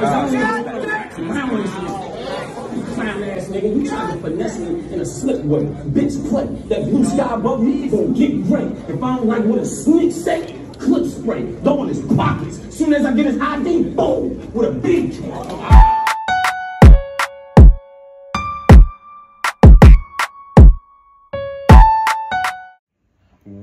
Clown ass nigga, you trying to finesse me in a slick way. Bitch, play that blue sky above me gon' get gray. If I don't like what a sneak say, clip spray, throw in his pockets. Soon as I get his ID, boom, with a big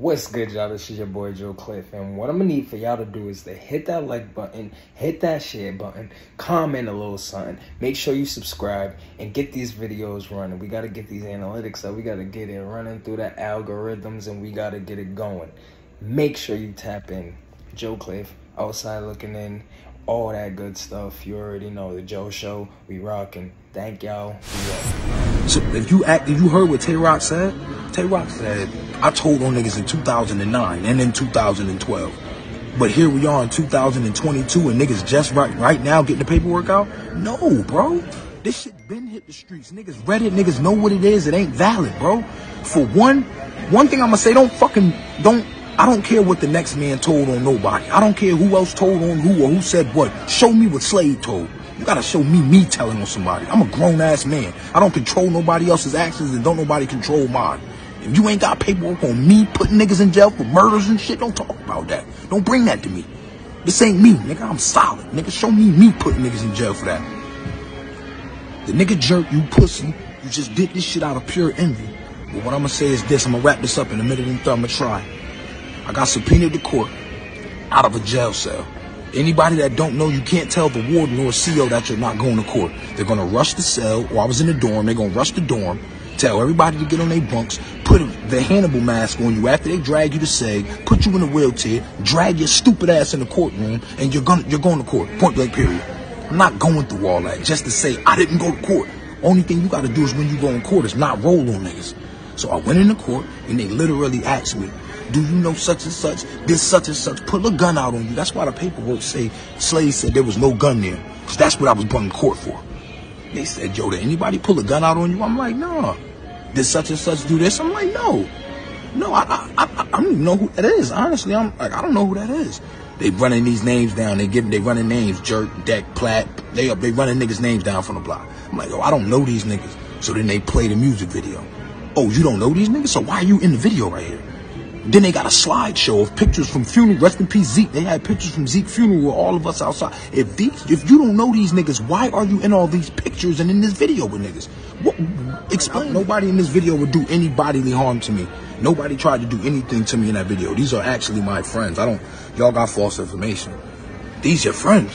What's good, y'all? This is your boy Joe Cliff, and what I'm gonna need for y'all to do is to hit that like button, hit that share button, comment a little something, make sure you subscribe, and get these videos running. We gotta get these analytics up, we gotta get it running through the algorithms, and we gotta get it going. Make sure you tap in. Joe Cliff, outside looking in, all that good stuff. You already know the Joe Show. We rocking. Thank y'all. So if you act, if you heard what Tay Rock said, Tay Rock said, I told on niggas in 2009 and in 2012. But here we are in 2022 and niggas just right right now getting the paperwork out? No, bro. This shit been hit the streets. Niggas read it, niggas know what it is. It ain't valid, bro. For one, one thing I'm gonna say, don't fucking, don't, I don't care what the next man told on nobody. I don't care who else told on who or who said what. Show me what Slade told. You gotta show me me telling on somebody. I'm a grown ass man. I don't control nobody else's actions and don't nobody control mine. If you ain't got paperwork on me putting niggas in jail for murders and shit, don't talk about that. Don't bring that to me. This ain't me, nigga. I'm solid. Nigga, show me me putting niggas in jail for that. The nigga jerk, you pussy, you just did this shit out of pure envy. But what I'm gonna say is this, I'm gonna wrap this up in a minute and I'm gonna try. I got subpoenaed to court out of a jail cell. Anybody that don't know, you can't tell the warden or CO that you're not going to court. They're gonna rush the cell, or I was in the dorm, they're gonna rush the dorm, tell everybody to get on their bunks, put the Hannibal mask on you after they drag you to SEG, put you in a wheelchair, drag your stupid ass in the courtroom, and you're gonna you're going to court. Point blank period. I'm not going through all that just to say I didn't go to court. Only thing you gotta do is when you go in court is not roll on niggas. So I went into court and they literally asked me, do you know such and such? This such and such. Pull a gun out on you. That's why the paperwork say Slade said there was no gun there. Cause that's what I was brought in court for. They said, yo, did anybody pull a gun out on you? I'm like, nah. Did such and such do this? I'm like, no. No, I, I, I, I don't even know who that is. Honestly, I'm like, I don't know who that is. They running these names down. They give, they running names. Jerk, Deck, Platt. They up, they running niggas names down from the block. I'm like, oh, I don't know these niggas. So then they play the music video. Oh, you don't know these niggas? So why are you in the video right here? Then they got a slideshow of pictures from funeral. Rest in peace, Zeke. They had pictures from Zeke funeral with all of us outside. If these, if you don't know these niggas, why are you in all these pictures and in this video with niggas? What, explain. Nobody in this video would do any bodily harm to me. Nobody tried to do anything to me in that video. These are actually my friends. I don't. Y'all got false information. These your friends.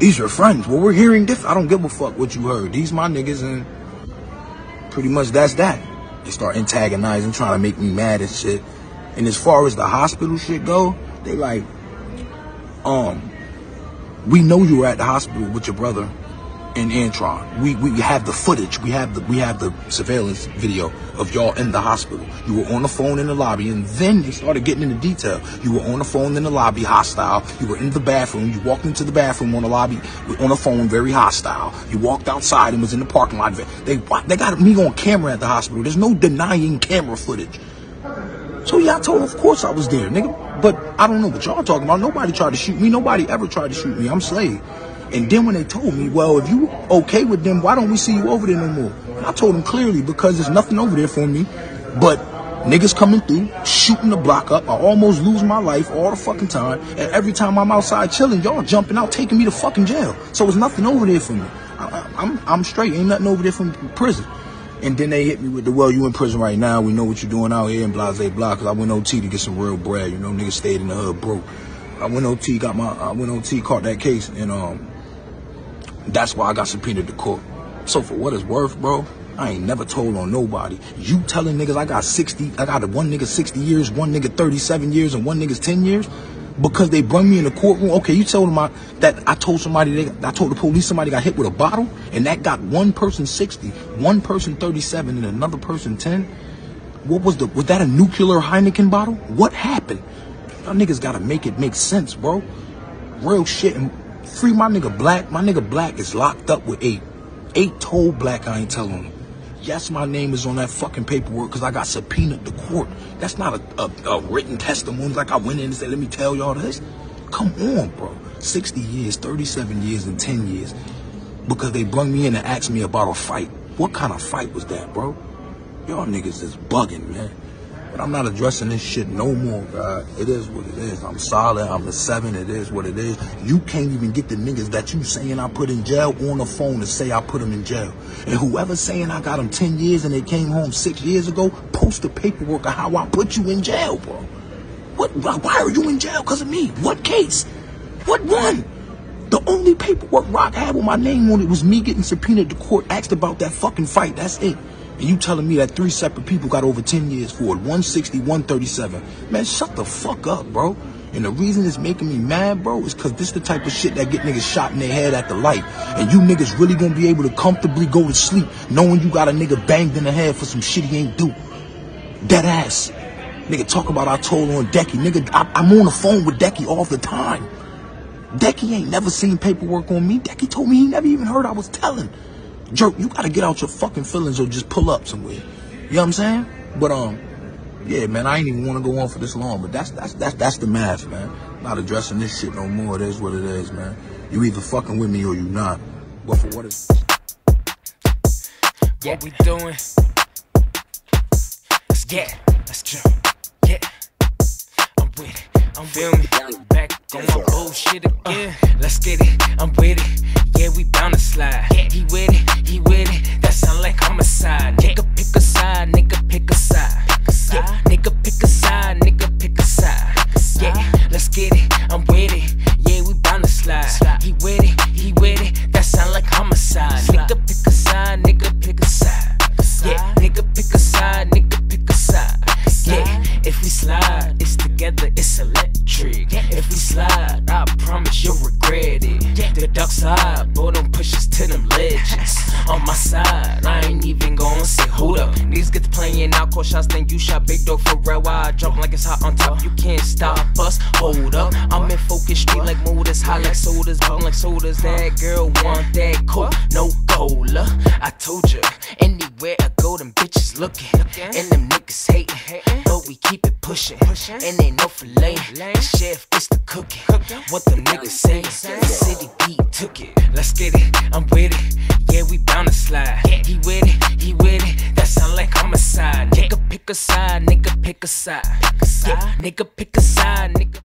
These your friends. Well, we're hearing different. I don't give a fuck what you heard. These my niggas, and pretty much that's that. They start antagonizing, trying to make me mad and shit. And as far as the hospital shit go, they like, um, we know you were at the hospital with your brother in Antron. We we have the footage. We have the we have the surveillance video of y'all in the hospital. You were on the phone in the lobby, and then they started getting into detail. You were on the phone in the lobby, hostile. You were in the bathroom. You walked into the bathroom on the lobby on the phone, very hostile. You walked outside and was in the parking lot. They they got me on camera at the hospital. There's no denying camera footage. So I told of course I was there, nigga. But I don't know what y'all talking about. Nobody tried to shoot me. Nobody ever tried to shoot me. I'm Slade. And then when they told me, well, if you okay with them, why don't we see you over there no more? And I told them clearly because there's nothing over there for me. But niggas coming through, shooting the block up. I almost lose my life all the fucking time. And every time I'm outside chilling, y'all jumping out, taking me to fucking jail. So there's nothing over there for me. I, I'm, I'm straight. Ain't nothing over there from prison. And then they hit me with the, well, you in prison right now. We know what you're doing out here in Blase Block. Cause I went OT to get some real bread. You know, niggas stayed in the hood broke. I went OT, got my, I went OT, caught that case. And, um, that's why I got subpoenaed to court. So for what it's worth, bro, I ain't never told on nobody. You telling niggas I got 60, I got one nigga 60 years, one nigga 37 years, and one nigga's 10 years? Because they bring me in the courtroom. Okay, you told them I, that I told somebody, they, I told the police somebody got hit with a bottle, and that got one person 60, one person 37, and another person 10. What was the, was that a nuclear Heineken bottle? What happened? Y'all niggas gotta make it make sense, bro. Real shit. And free my nigga Black. My nigga Black is locked up with eight. Eight told Black I ain't telling him. Yes, my name is on that fucking paperwork because I got subpoenaed to court. That's not a, a, a, written testimony like I went in and said, let me tell y'all this. Come on, bro. 60 years, 37 years, and 10 years because they brung me in and asked me about a fight. What kind of fight was that, bro? Y'all niggas is bugging, man. But I'm not addressing this shit no more, God. It is what it is. I'm solid. I'm a seven. It is what it is. You can't even get the niggas that you saying I put in jail on the phone to say I put them in jail. And whoever saying I got them 10 years and they came home six years ago, post the paperwork of how I put you in jail, bro. What? Why are you in jail? Because of me. What case? What one? The only paperwork Rock had with my name on it was me getting subpoenaed to court, asked about that fucking fight. That's it. And you telling me that three separate people got over 10 years for it, 160, 137. Man, shut the fuck up, bro. And the reason it's making me mad, bro, is because this the type of shit that get niggas shot in their head at the light. And you niggas really gonna be able to comfortably go to sleep knowing you got a nigga banged in the head for some shit he ain't do. Dead ass. Nigga talk about I told on Decky. Nigga, I, I'm on the phone with Decky all the time. Decky ain't never seen paperwork on me. Decky told me he never even heard I was telling. Jerk, you gotta get out your fucking feelings or just pull up somewhere. You know what I'm saying? But um, yeah, man, I ain't even want to go on for this long, but that's that's that's that's the math, man. Not addressing this shit no more. It is what it is, man. You either fucking with me or you not. But for what is What we doing? Let's get, let's jump. Yeah, I'm with it. I'm feel me. Back on my bullshit again. Let's get it. I'm with it. Yeah, we bound to slide. Yeah. He with it. He with it. That sound like homicide. Nigga pick a side. Nigga pick a side. Yeah, nigga pick a side. Nigga pick a side. Yeah, let's get it. I'm with it. Yeah, we bound to slide. He with it. He with it. That sound like homicide. Nigga pick a side. Nigga pick a side. Yeah, nigga pick a side. Nigga pick a side. Yeah, if we slide, it's together, If we slide, I promise you'll regret it. Yeah. The dark side, boy, don't push us to them ledges. On my side, I ain't even gonna say, hold up. Niggas get to playing out, call shots, then you shot big dog for real. Why I jump like it's hot on top? You can't stop us. Hold up, I'm in focus, street like motors, hot like sodas, bum like sodas. That girl want that coke, no cola. I told you, anywhere I go, them bitches looking, and them niggas hating. But we keep it pushing, and ain't no fillet. The chef gets the cooking. What the niggas say? The city beat took it. Let's get it. I'm with it. Yeah, we bound to slide. He with it. He with it. That sound like homicide. Nigga pick a side. Nigga pick a side. Yeah, nigga pick a side. Nigga.